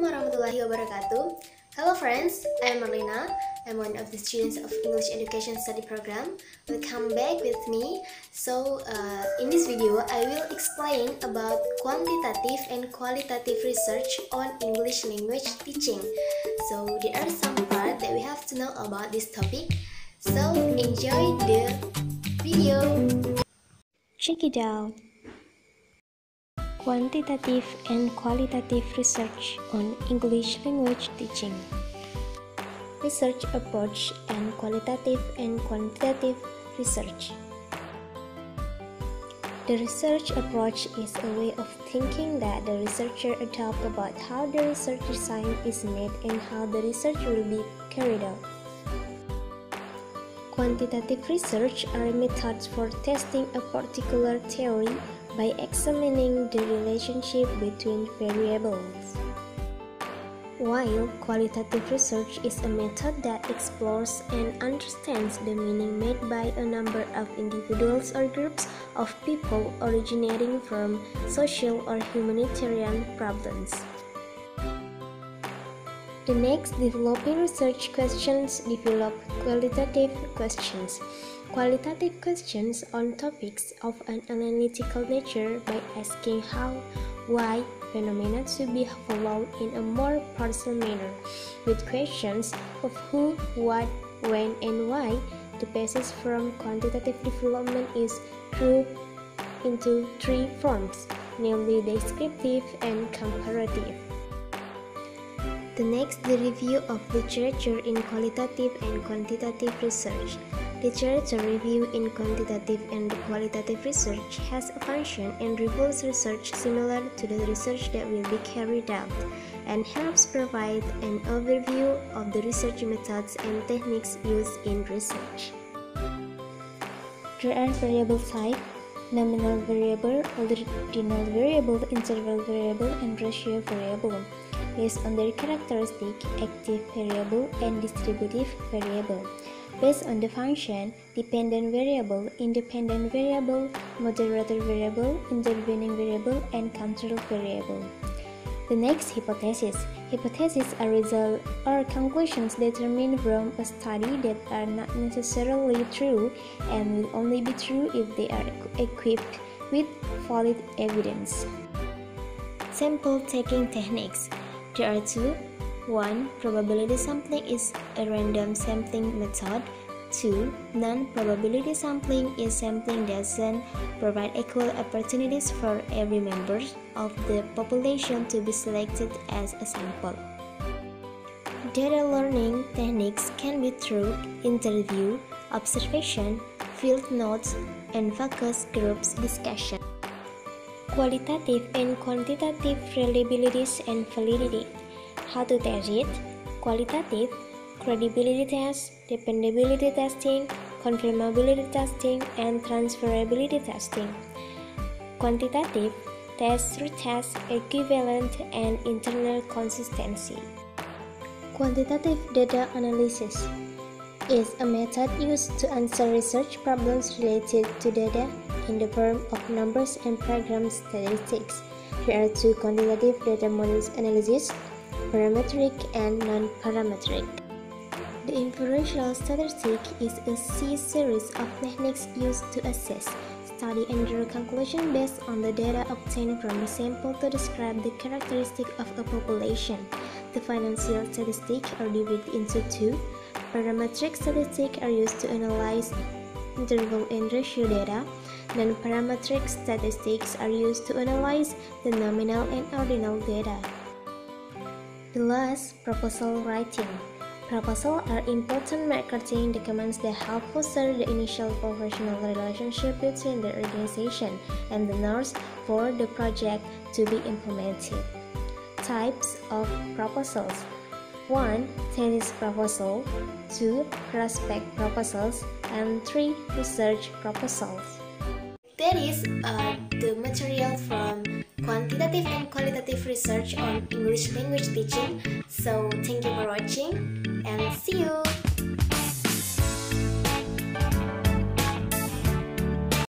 Assalamualaikum warahmatullahi wabarakatuh. Hello friends, I am Marlina. I'm one of the students of English Education Study Program. Welcome back with me. So, uh, in this video, I will explain about quantitative and qualitative research on English language teaching. So, there are some parts that we have to know about this topic. So, enjoy the video. Check it out. Quantitative and qualitative research on English language teaching. Research approach and qualitative and quantitative research. The research approach is a way of thinking that the researcher adopt about how the research design is made and how the research will be carried out. Quantitative research are methods for testing a particular theory by examining the relationship between variables. While qualitative research is a method that explores and understands the meaning made by a number of individuals or groups of people originating from social or humanitarian problems. The next developing research questions develop qualitative questions. Qualitative questions on topics of an analytical nature by asking how, why phenomena should be followed in a more partial manner, with questions of who, what, when, and why. The basis from quantitative development is grouped into three forms, namely descriptive and comparative. The next, the review of literature in qualitative and quantitative research. Literature review in quantitative and qualitative research has a function and reveals research similar to the research that will be carried out, and helps provide an overview of the research methods and techniques used in research. There are variable type, nominal variable, ordinal variable, interval variable, and ratio variable based on their characteristic active variable and distributive variable. Based on the function, dependent variable, independent variable, moderator variable, intervening variable, and control variable. The next hypothesis. Hypotheses are results or conclusions determined from a study that are not necessarily true and will only be true if they are equipped with valid evidence. Sample taking techniques. There are two 1. Probability sampling is a random sampling method. 2. Non-probability sampling is sampling that doesn't provide equal opportunities for every member of the population to be selected as a sample. Data learning techniques can be through interview, observation, field notes, and focus groups discussion. Qualitative and quantitative reliabilities and validity. How to test it? Qualitative, credibility test, dependability testing, confirmability testing, and transferability testing. Quantitative, test retest, equivalent, and internal consistency. Quantitative data analysis is a method used to answer research problems related to data in the form of numbers and program statistics. There are two quantitative data models analysis parametric and non-parametric. The inferential statistic is a C-series of techniques used to assess, study, and draw conclusions based on the data obtained from a sample to describe the characteristic of a population. The inferential statistics are divided into two. Parametric statistics are used to analyze interval and ratio data. Non-parametric statistics are used to analyze the nominal and ordinal data. The last, proposal writing. Proposals are important marketing documents that help foster the initial professional relationship between the organization and the nurse for the project to be implemented. Types of proposals 1. Thesis proposal 2. Prospect proposals and 3. Research proposals. That is uh, the material from quantitative and qualitative research on English language teaching. So thank you for watching and see you!